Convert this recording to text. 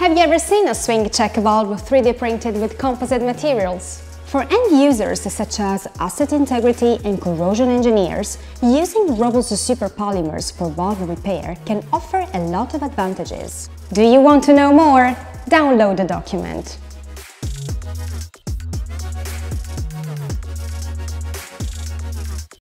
Have you ever seen a swing check valve 3D printed with composite materials? For end users such as asset integrity and corrosion engineers, using Roboze superpolymers for valve repair can offer a lot of advantages. Do you want to know more? Download the document.